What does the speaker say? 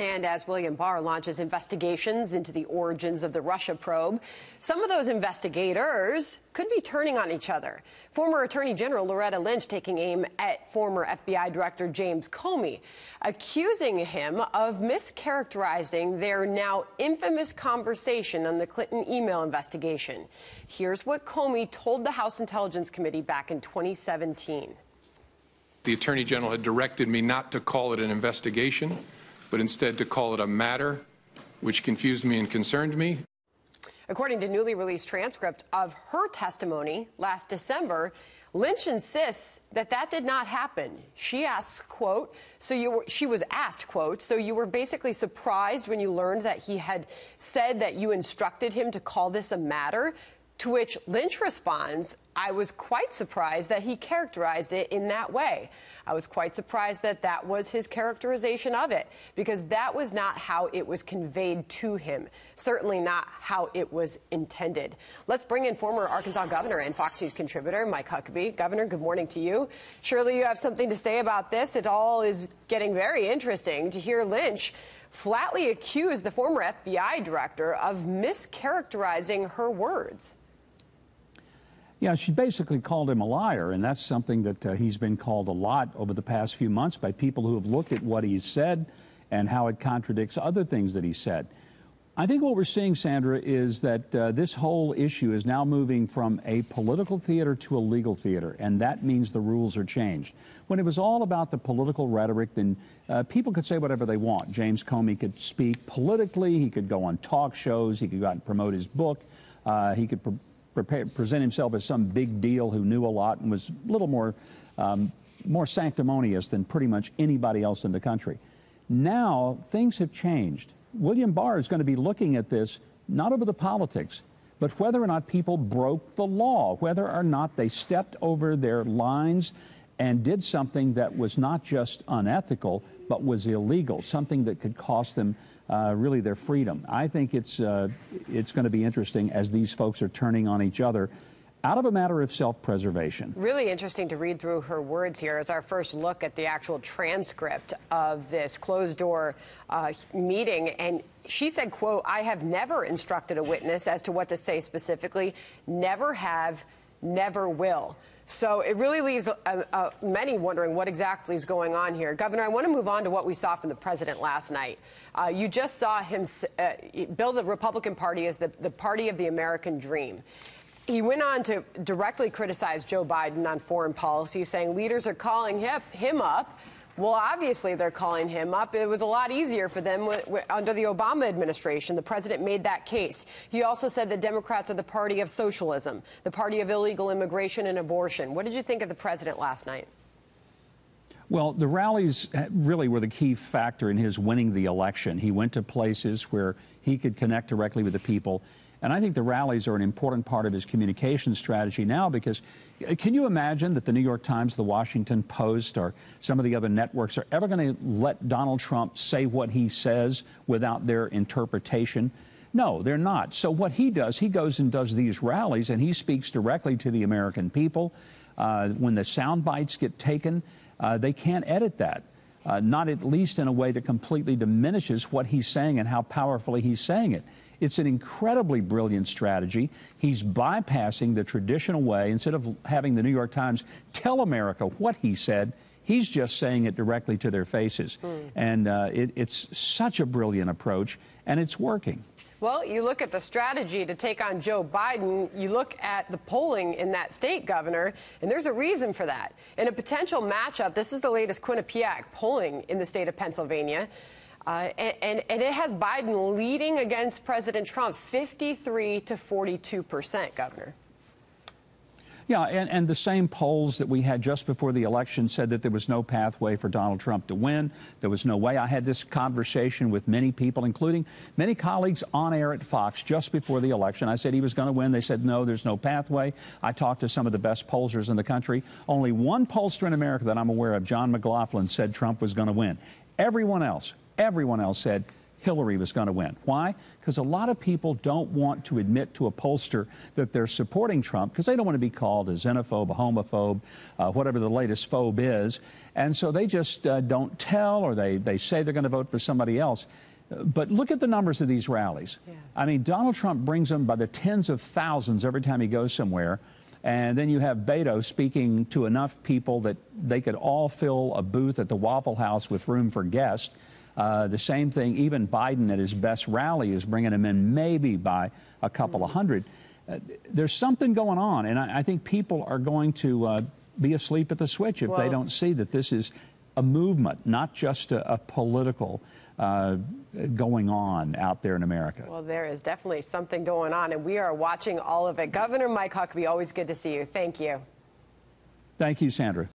And as William Barr launches investigations into the origins of the Russia probe, some of those investigators could be turning on each other. Former Attorney General Loretta Lynch taking aim at former FBI Director James Comey, accusing him of mischaracterizing their now infamous conversation on the Clinton email investigation. Here's what Comey told the House Intelligence Committee back in 2017. The Attorney General had directed me not to call it an investigation but instead to call it a matter which confused me and concerned me. According to newly released transcript of her testimony last December, Lynch insists that that did not happen. She asks, quote, so you were, she was asked, quote, so you were basically surprised when you learned that he had said that you instructed him to call this a matter? To which Lynch responds, I was quite surprised that he characterized it in that way. I was quite surprised that that was his characterization of it, because that was not how it was conveyed to him, certainly not how it was intended. Let's bring in former Arkansas governor and Fox News contributor Mike Huckabee. Governor, good morning to you. Surely you have something to say about this. It all is getting very interesting to hear Lynch flatly accuse the former FBI director of mischaracterizing her words. Yeah, she basically called him a liar, and that's something that uh, he's been called a lot over the past few months by people who have looked at what he's said and how it contradicts other things that he said. I think what we're seeing, Sandra, is that uh, this whole issue is now moving from a political theater to a legal theater, and that means the rules are changed. When it was all about the political rhetoric, then uh, people could say whatever they want. James Comey could speak politically, he could go on talk shows, he could go out and promote his book, uh, he could prepare, present himself as some big deal who knew a lot and was a little more, um, more sanctimonious than pretty much anybody else in the country. Now, things have changed. William Barr is going to be looking at this not over the politics, but whether or not people broke the law, whether or not they stepped over their lines and did something that was not just unethical, but was illegal, something that could cost them uh, really their freedom. I think it's, uh, it's going to be interesting as these folks are turning on each other out of a matter of self preservation. Really interesting to read through her words here as our first look at the actual transcript of this closed door uh, meeting. And she said, quote, I have never instructed a witness as to what to say specifically, never have, never will. So it really leaves uh, uh, many wondering what exactly is going on here. Governor, I want to move on to what we saw from the president last night. Uh, you just saw him uh, bill the Republican Party as the, the party of the American dream. He went on to directly criticize Joe Biden on foreign policy, saying leaders are calling him, him up well, obviously, they're calling him up. It was a lot easier for them under the Obama administration. The president made that case. He also said the Democrats are the party of socialism, the party of illegal immigration and abortion. What did you think of the president last night? Well, the rallies eh, really were the key factor in his winning the election. He went to places where he could connect directly with the people. And I think the rallies are an important part of his communication strategy now because uh, can you imagine that the New York Times, the Washington Post, or some of the other networks are ever going to let Donald Trump say what he says without their interpretation? No, they're not. So what he does, he goes and does these rallies and he speaks directly to the American people. Uh, when the sound bites get taken, uh, they can't edit that. Uh, not at least in a way that completely diminishes what he's saying and how powerfully he's saying it. It's an incredibly brilliant strategy. He's bypassing the traditional way. Instead of having the New York Times tell America what he said, he's just saying it directly to their faces. Mm. And uh, it, it's such a brilliant approach, and it's working. Well, you look at the strategy to take on Joe Biden, you look at the polling in that state, Governor, and there's a reason for that. In a potential matchup, this is the latest Quinnipiac polling in the state of Pennsylvania. Uh, and, and, it has Biden leading against President Trump 53 to 42 percent, Governor. Yeah, and, and the same polls that we had just before the election said that there was no pathway for Donald Trump to win. There was no way. I had this conversation with many people, including many colleagues on air at Fox just before the election. I said he was going to win. They said, no, there's no pathway. I talked to some of the best pollsters in the country. Only one pollster in America that I'm aware of, John McLaughlin, said Trump was going to win. Everyone else, everyone else said Hillary was going to win. Why? Because a lot of people don't want to admit to a pollster that they're supporting Trump because they don't want to be called a xenophobe, a homophobe, uh, whatever the latest phobe is. And so they just uh, don't tell or they, they say they're going to vote for somebody else. But look at the numbers of these rallies. Yeah. I mean, Donald Trump brings them by the tens of thousands every time he goes somewhere. And then you have Beto speaking to enough people that they could all fill a booth at the Waffle House with room for guests. Uh, the same thing, even Biden at his best rally is bringing him in maybe by a couple of hundred. Uh, there's something going on, and I, I think people are going to uh, be asleep at the switch if they don't see that this is a movement, not just a, a political uh, going on out there in America. Well, there is definitely something going on, and we are watching all of it. Governor Mike Huckabee, always good to see you. Thank you. Thank you, Sandra.